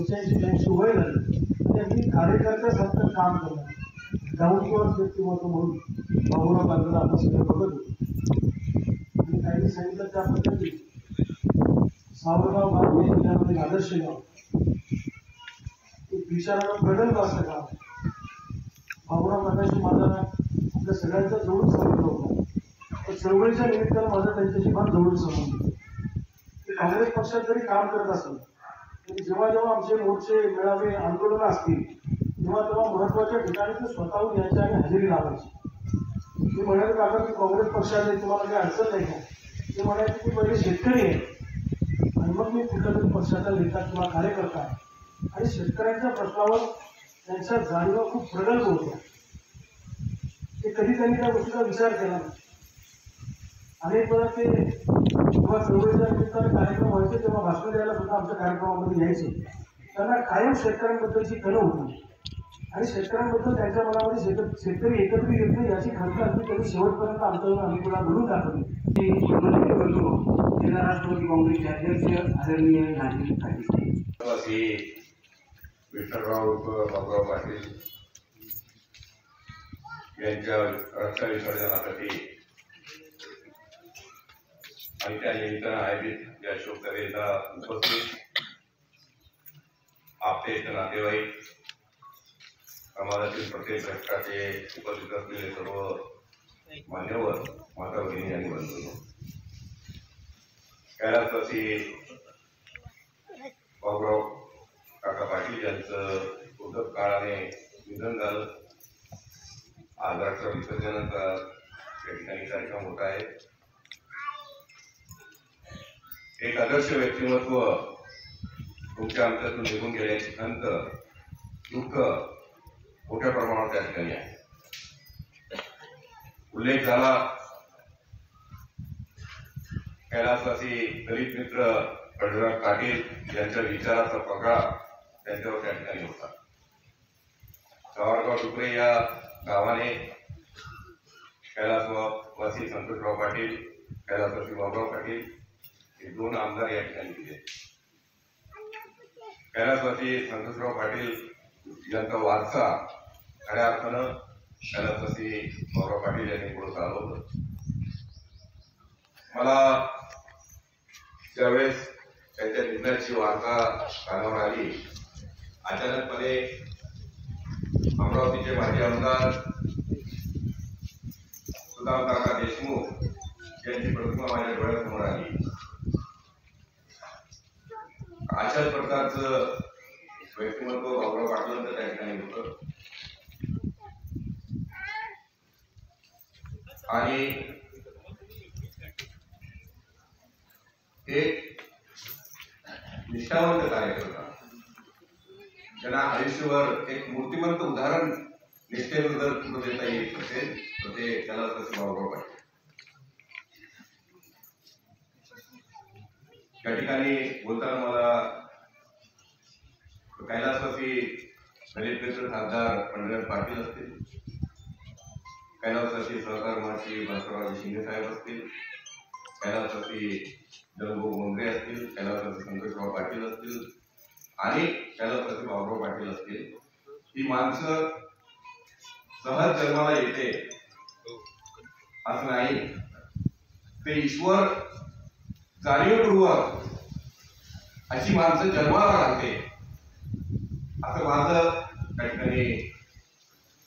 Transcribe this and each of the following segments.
पंच्याऐंशी ब्याऐंशी वय झाली त्यांनी कार्यकर्त्यासारखं काम केलं डाऊन व्यक्तिमत्व म्हणून भाऊराव बांधला आपण सगळे बघत होतो. आणि त्यांनी सांगितलं त्या पद्धतीने. सावरगाव गाव हे जिल्ह्यामध्ये आदर्श गाव. एक विचारानं प्रगल्भ असं गाव. भाऊराव बांधाशी माझा आपल्या सगळ्यांचा जवळ संबंध होता. तर चळवळीच्या निमित्तानं माझा त्यांच्याशी फार जवळ संबंध काँग्रेस पक्षात जरी काम करत असेल जेव्हा जेव्हा आमचे मोर्चे मेळावे आंदोलनं असतील तेव्हा तेव्हा महत्त्वाच्या ठिकाणी ते स्वतःहून यायचे आणि हजेरी लावायची. ते म्हणाले काका की काँग्रेस पक्षाने तुम्हाला काही अडचण नाही का? ते म्हणायचे की पहिले शेतकरी आहे. आणि मग मी कुठल्या पक्षाचा नेता किंवा कार्यकर्ता आहे. आणि शेतकऱ्यांच्या प्रश्नावर त्यांच्या जाणीवा खूप प्रगल्भ होत्या. ते कधी त्यांनी त्या गोष्टीचा विचार केला. नाही अनेक वेळा ते जेव्हा चळवळीच्या निमित्ताने कार्यक्रम व्हायचे तेव्हा भाषण द्यायला सुद्धा आमच्या कार्यक्रमामध्ये यायचे. त्यांना कायम शेतकऱ्यांबद्दलची कल होती. आणि शेतकऱ्यांबद्दल त्यांच्या मनामध्ये शेत शेतकरी एकत्रित येत नाही याची खंत असते त्यांनी शेवटपर्यंत आमच्यावर आम्ही तुला बोलून दाखवली. मी मनोनीत करतो जिल्हा राष्ट्रवादी काँग्रेसचे अध्यक्ष आदरणीय नाजी पाटील विठ्ठलराव बाबुराव पाटील यांच्या रक्षा विसर्जनासाठी आणि त्या निमित्तानं आयोजित या शोकसभेला उपस्थित. आपले नातेवाईक समाजातील प्रत्येक घटकाचे उपस्थित असलेले सर्व मान्यवर माता भगिनी आणि बंधू कैलासवासी बाबुराव काका पाटील यांचं उद्धव काळाने निधन झालं. आज राष्ट्र विसर्जनाचा या ठिकाणी कार्यक्रम होत आहे. एक आदर्श व्यक्तिमत्व तुमच्या अंतरातून निघून गेल्याची खंत दुःख मोठ्या प्रमाणावर त्या ठिकाणी आहे. उल्लेख झाला कैलासवासी दलित मित्र पंढरीनाथ पाटील यांच्या विचाराचा पगडा त्यांच्यावर त्या ठिकाणी होता. सावरगाव टुकरे या गावाने कैलासवासी संतोषराव पाटील कैलासवासी बाबराव पाटील हे दोन आमदार या ठिकाणी दिले. कैलासवासी संतोषराव पाटील यांचा वारसा खऱ्या अर्थानं कैलासवासी भाऊराव पाटील यांनी पुढे चालवलं. मला त्यावेळेस त्यांच्या निधनाची वार्ता कानावर आली अचानकपणे अमरावतीचे माजी आमदार सुदाम काका देशमुख यांची प्रतिमा माझ्या डोळ्यासमोर आली. अशाच प्रकारचं व्यक्तिमत्व बाबुराव पाटलांचं त्या ठिकाणी होत. आणि एक निष्ठावंत कार्यकर्ता ज्यांना आयुष्यभर एक मूर्तिमंत उदाहरण निष्ठेनं जर पुढे देता येत असेल तर ते त्याला तसं बाबा पाहिजे या ठिकाणी बोलताना मला कैलासवासी दलित मित्र खासदार पंढरनाथ पाटील असतील. कैलासवासी सहकार महर्षी भास्करराव शिंदे साहेब असतील. कैलासवासी जगभू मोंगरे असतील. कैलासवासी संतोषराव पाटील असतील. आणि कैलासवासी बाबुराव पाटील असतील. ही माणसं सहज जन्माला येते. असं नाही. ते ईश्वर जाणीवपूर्वक अशी माणसं जन्माला लागते असं माझं त्या ठिकाणी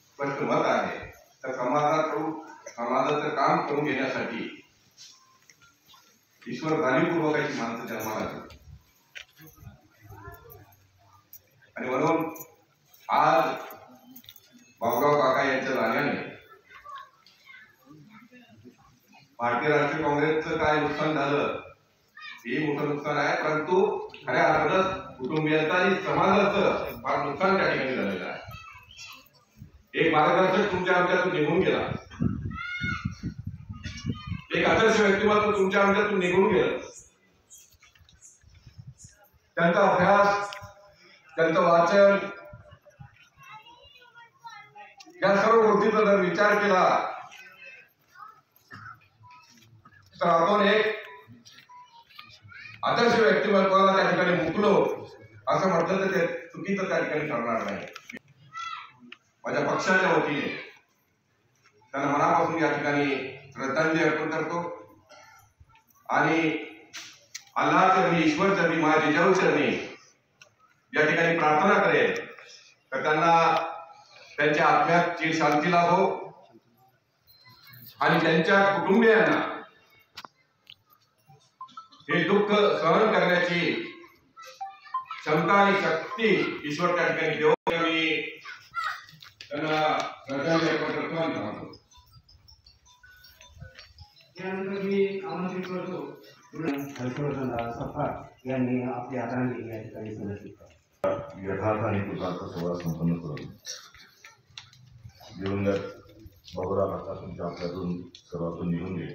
स्पष्ट मत आहे. तर समाजाकडून समाजाचं काम करून घेण्यासाठी ईश्वर जाणीवपूर्वक अशी माणसं जन्माला लागते आणि म्हणून आज बाबुराव काका यांच्या जाण्याने भारतीय राष्ट्रीय काँग्रेसचं काय नुकसान झालं हे मोठं नुकसान आहे परंतु खऱ्या अर्थातच कुटुंबियांचं आणि समाजाचं फार नुकसान त्या ठिकाणी झालेलं आहे. एक मार्गदर्शक तुमच्या आमच्यातून निघून गेला. एक आदर्श व्यक्तिमत्व तुमच्या आमच्यातून निघून गेलं. त्यांचा अभ्यास त्यांचं वाचन या सर्व गोष्टीचा जर विचार केला तर आपण एक आदर्श व्यक्तिमत्वाला त्या ठिकाणी मुकलो असं म्हटलं तर ते चुकीचं त्या ठिकाणी ठरणार नाही. माझ्या पक्षाच्या वतीने त्यांना मनापासून या ठिकाणी श्रद्धांजली अर्पण करतो. आणि अल्लाह चरणी ईश्वर चरणी माझ्या जिजाऊ चरणी या ठिकाणी प्रार्थना करेल तर त्यांना त्यांच्या आत्म्यात चिर शांती लाभो. आणि त्यांच्या कुटुंबियांना हे दुःख सहन करण्याची क्षमता आणि शक्ती ईश्वर त्या ठिकाणी देऊ मी त्यांना श्रद्धांजली अर्पण करतो आणि थांबतो. त्यानंतर मी आमंत्रित करतो सफार यांनी आपली आदरांजली या ठिकाणी समर्पित करावी. यथार्थ आणि कृतार्थ सोहळा संपन्न करून दिवंगत बाबुराव तुमच्या आपल्यातून सर्वातून निघून गेले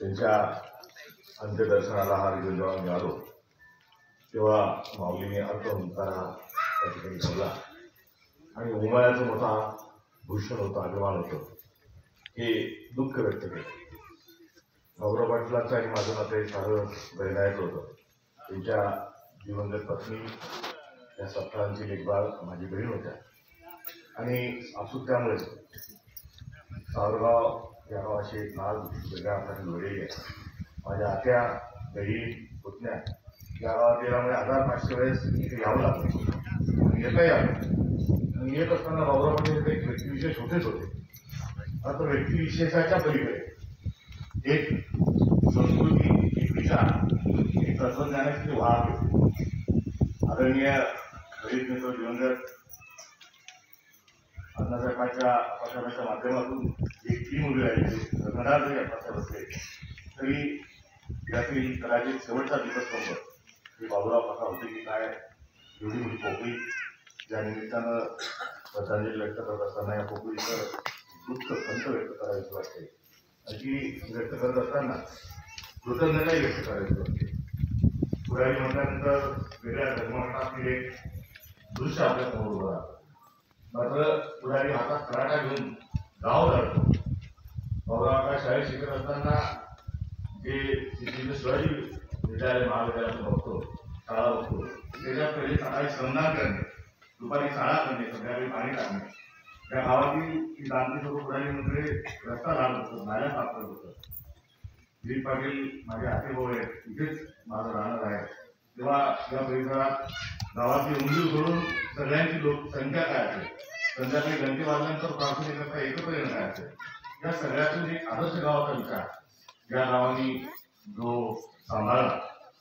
त्यांच्या अंत्यदर्शनाला हा रिझन जेव्हा मिळालो तेव्हा माऊलीने अर्थहुंकारा त्या ठिकाणी ठेवला. आणि उमाळ्याचा मोठा भूषण होतं अभिमान होतं. हे दुःख व्यक्त केलं. बाबुराव पाटलाचं आणि माझं नातं हे सारं होतं. त्यांच्या दिवंगत पत्नी त्या सप्ताहांची देखभाल माझी बहीण होत्या. आणि असू त्यामुळे सावरगाव या गावाशी एक नाव वेगळ्या अर्थाने जोडलेली आहे माझ्या आत्या बहीण पुतण्या या गावात गेल्यामुळे हजार पाचशे वेळेस इथे यावं लागलं. आणि येता आणि येत असताना बाबुराव म्हणजे एक व्यक्तिविशेष होतेच होते. मात्र व्यक्तिविशेषाच्या पलीकडे एक संस्कृती एक विचार एक तत्वज्ञानाची वाढ आदरणीय दलित नेते दिवंगत अण्णासाहेबांच्या पक्षाच्या माध्यमातून एक टीम उभी राहिली घडार जरी अण्णासाहेब असले तरी यातील कदाचित शेवटचा दीपस्तंभ हे बाबूराव काका होते की काय एवढी मोठी पोकळी ज्या निमित्तानं श्रद्धांजली व्यक्त करत असताना या पोकळीचं दुःख खंत व्यक्त करायचं वाटते अशी व्यक्त करत असताना कृतज्ञता व्यक्त करायची वाटते पुढारी म्हटल्यानंतर वेगळ्या धर्मघटातील एक दृश्य आपल्यासमोर उभं राहतं. मात्र पुढारी हातात कराटा घेऊन गाव लढतो बाबुराव शाळेत शिकत असताना जे तिथे शिवाजी विद्यालय महाविद्यालयात बघतो शाळा बघतो. पहिले सकाळी श्रमदान करणे दुपारी शाळा करणे संध्याकाळी पाणी टाकणे. त्या गावातील ही जाणती लोक पुढारीमध्ये रस्ता लावत होतो नाल्या साफ करत होतं. दिलीप पाटील माझे आते भाऊ आहेत तिथेच माझं राहणार आहे. तेव्हा या परिसरात गावाची उंची सोडून सगळ्यांची लोकसंख्या काय असेल? संध्याकाळी घंटे वाजल्यानंतर प्रार्थनेकरता एकत्र येणं काय असेल? या सगळ्यातून एक आदर्श गावाचा विचार. या गावांनी जो सांभाळला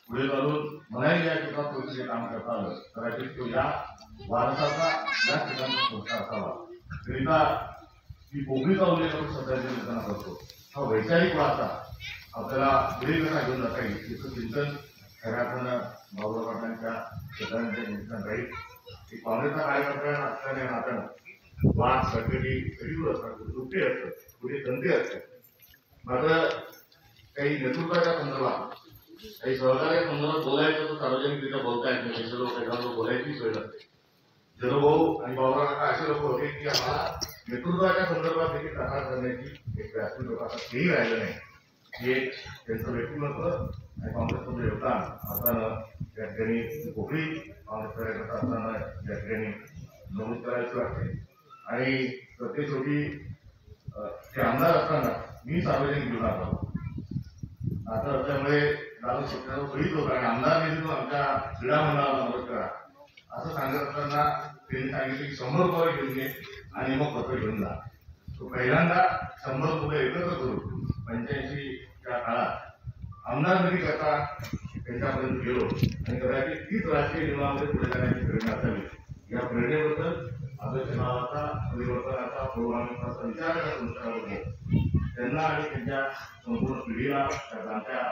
पुढे चालून मलाही या क्षेत्रात थोडीशी काम करता आलं कदाचित तो या वारसाचा या ठिकाणी संस्कार असावा. करिता ही पोगळीचा उल्लेख आपण सध्याच्या निधना करतो. हा वैचारिक वारसा आपल्याला पुढे कसा घेऊन जाता येईल याचं चिंतन खऱ्या अर्थानं बाबुराव पाटलांच्या शेतकऱ्यांच्या निमित्तानं राहील. की काँग्रेसचा कार्यकर्ता असल्याने नात्यानं वाद सगळी सजीव असतात दुःखी असतात पुढे संधी असतात. मात्र काही नेतृत्वाच्या संदर्भात काही सहकार्या संदर्भात बोलायचं तर सार्वजनिकरित्या बोलता येत नाही. लोक काही बोलायची सोय लागते. जनभाऊ आणि बाबा असे लोक होते की आम्हाला नेतृत्वाच्या संदर्भात देखील तक्रार करण्याची एक व्यासपीठ होतं आता तेही राहिलं नाही. हे त्यांचं व्यक्तिमत्व आणि काँग्रेसमध्ये योगदान असताना त्या ठिकाणी कोकणी काँग्रेस कार्यकर्ता असताना त्या ठिकाणी नमूद करायचं वाटते आणि प्रत्येक शेवटी ते आमदार असताना मी सार्वजनिक जीवनात आलो आता त्यामुळे लालू शिक्षण खरीच होता आणि आमदार निधीतून आमच्या क्रीडा मंडळाला मदत करा. असं सांगत असताना त्यांनी सांगितलं की शंभर रुपये घेऊन ये आणि मग पत्र घेऊन जा. तो पहिल्यांदा शंभर रुपये एकत्र करून पंच्याऐंशीच्या काळात आमदार निधी करता त्यांच्यापर्यंत गेलो आणि कदाचित तीच राजकीय जीवनामध्ये पुढे जाण्याची प्रेरणा असावी या प्रेरणेबद्दल आदर्श नावाचा परिवर्तनाचा पूर्वानुसाचा विचार करत. त्यांना आणि त्यांच्या संपूर्ण पिढीला त्या जाणत्या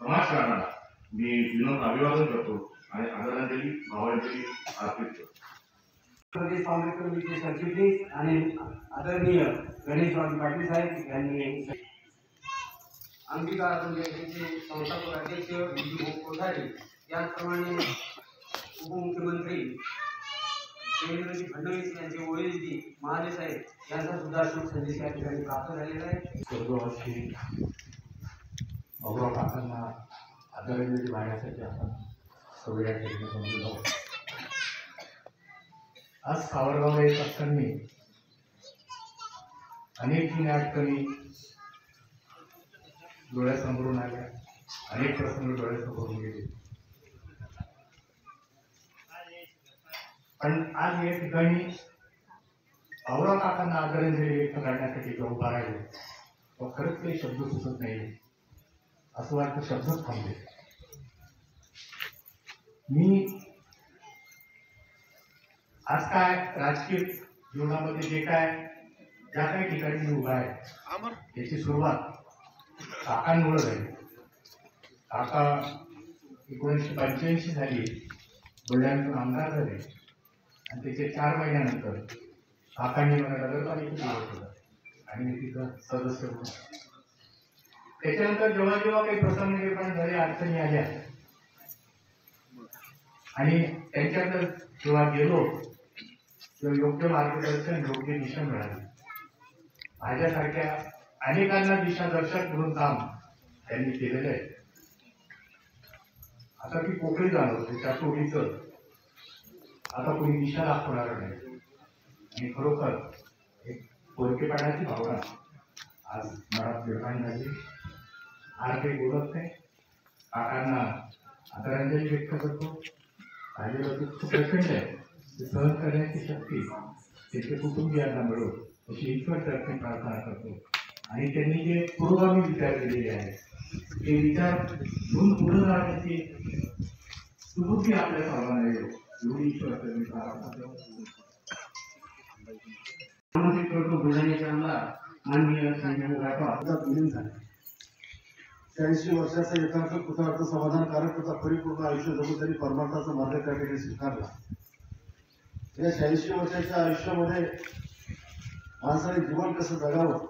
समाजकारणाला मी विनोद अभिवादन करतो आणि आदरांजली भावांजली अर्पित करतो. प्रदेश काँग्रेस कमिटीचे सरचिटणीस आणि आदरणीय गणेशराव पाटील साहेब यांनी अंबिका त्यांचे संस्थापक अध्यक्ष विजू कोठारी त्याचप्रमाणे उपमुख्यमंत्री देवेंद्रजी फडणवीस यांचे वडीलजी महाले साहेब यांचा सुद्धा शोक संदेश या ठिकाणी प्राप्त झालेला आहे. स्वर्गवासी बाबुराव काकांना आदरांजली वाहण्यासाठी आपण सगळ्या ठिकाणी समजून जाऊ. आज सावरगावला येत असताना अनेक जुन्या अडचणी डोळ्यासमोरून आल्या. अनेक प्रसंग डोळ्यासमोरून गेले. पण आज या ठिकाणी औरा काकांना आदरांजली व्यक्त करण्यासाठी जो उभा राहिले तो खरंच काही शब्द सुचत नाही असं वाटतं शब्दच थांबले. मी आज काय राजकीय जीवनामध्ये जे काय ज्या काही ठिकाणी मी उभा आहे याची सुरुवात काकांमुळे झाली. काका एकोणीसशे पंच्याऐंशी साली बुलढाण्यातून आमदार झाले. आणि त्याचे चार महिन्यानंतर काकांनी मला नगरपालिकेत निवड केलं. आणि मी तिथं सदस्य होतो त्याच्यानंतर जेव्हा जेव्हा काही प्रसंग निर्माण झाले अडचणी आल्या. आणि त्यांच्याकडे जेव्हा गेलो तेव्हा योग्य मार्गदर्शन योग्य दिशा मिळाली. माझ्यासारख्या अनेकांना दिशादर्शक म्हणून काम त्यांनी केलेलं आहे. आता ती पोकळी जाणवते त्या टोळीचं. आता कोणी दिशा दाखवणार नाही. आणि खरोखर एक पोरकेपणाची भावना आज मनात निर्माण झाली. आज काही बोलत नाही. काकांना आदरांजली व्यक्त करतो. राहिलेलं दुःख प्रचंड आहे. ते सहन करण्याची शक्ती त्याचे कुटुंबियांना मिळो अशी ईश्वरतर्फे प्रार्थना करतो. आणि त्यांनी जे पुरोगामी विचार केलेले आहेत ते विचार घेऊन पुढे जाण्याची सुबुद्धी आपल्या सर्वांना येतो एवढी शहाऐंशी वर्षाचा एकांत कृतार्थ समाधानकारक तथा परिपूर्ण आयुष्य जगून त्यांनी परमार्थाचा मार्ग त्या ठिकाणी स्वीकारला. या शहाऐंशी वर्षाच्या आयुष्यामध्ये माणसाने जीवन कसं जगावं?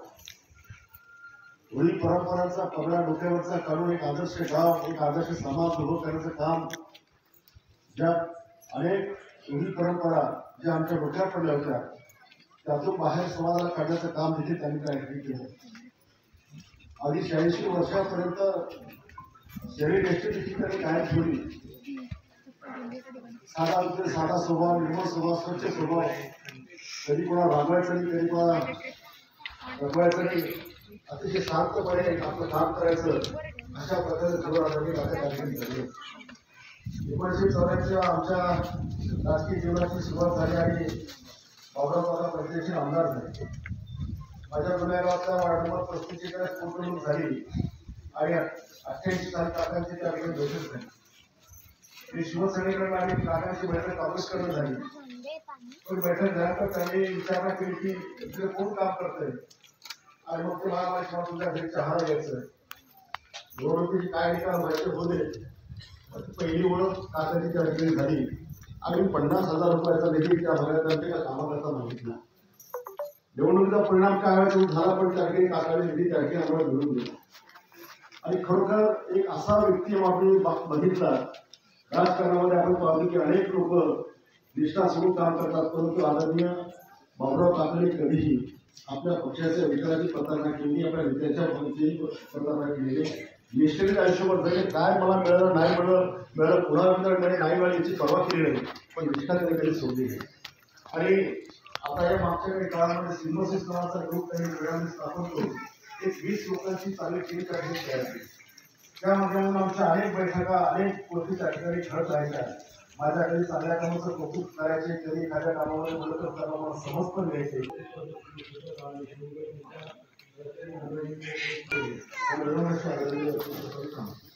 वडील परंपरांचा पगडा डोक्यावरचा काढून एक आदर्श गाव एक आदर्श समाज उभं करण्याचं काम ज्या अनेक रूढी परंपरा ज्या आमच्या डोक्यात पडल्या होत्या त्यातून बाहेर समाजाला काढण्याचं काम देखील त्यांनी त्या ठिकाणी केलं. आधी शहाऐंशी वर्षापर्यंत शरीर एसटी देखील त्यांनी कायम ठेवली. साधा उद्योग साधा स्वभाव निर्मळ स्वभाव स्वच्छ स्वभाव. कधी कोणा रागवायचं नाही कधी कोणा रगवायचं नाही. अतिशय शांतपणे आपलं काम करायचं अशा प्रकारे सर्व त्यांनी माझ्या कार्यक्रम झाले एकोणीसशे चौऱ्याऐंशी आमच्या राजकीय जीवनाची सुरुवात झाली आणि बाबराबाला प्रत्यक्ष आमदार झाले. माझ्या जुन्या वाढवत प्रस्तुतीकडे नंबर झाली आणि अठ्ठ्याऐंशी साली काकांची त्याकडे बैठक झाली. ती शिवसेनेकडे आणि काकांची बैठक काँग्रेस झाली. पण बैठक झाल्यानंतर त्यांनी विचारणा केली की इकडे कोण काम करतंय? आणि मग ते मला माहिती तुमच्या घरी चहा घ्यायचं निवडणुकीची काय निकाल माहिती होते पहिली ओळख काकाची त्या ठिकाणी झाली. आणि पन्नास हजार रुपयाचा निधी त्या भागात कामाकरता मागितला. निवडणुकीचा परिणाम काय आहे तो झाला पण त्या ठिकाणी काकाने निधी त्या ठिकाणी आम्हाला मिळून दिला. आणि खरोखर एक असा व्यक्ती आपण बघितला राजकारणामध्ये आपण पाहतो की अनेक लोक निष्ठा सोडून काम करतात परंतु आदरणीय बाबुराव काकडे कधीही आपल्या पक्षाच्या विचाराची प्रतारणा केली आपल्या नेत्याच्या पक्षाची प्रतारणा केलेली आहे. आयुष्यभर जगले काय मला मिळालं नाही मिळालं मिळालं पुन्हा विचार नाही नाही मिळाली याची पर्वा केली नाही. पण निष्ठा त्यांनी कधी सोडली नाही. आणि आता या मागच्या काही काळामध्ये सिम्बोसिस नावाचा ग्रुप त्यांनी वेळाने स्थापन करून एक वीस लोकांची चांगली टीम त्या तयार केली त्या माध्यमातून आमच्या अनेक बैठका अनेक गोष्टी त्या ठिकाणी घडत राहिल्या माझ्याकडे चांगल्या कामाचं कौतुक करायचे कधी एखाद्या कामामध्ये मदत करताना मला समज पण घ्यायचे 我这边还有一个，那个什，下那个。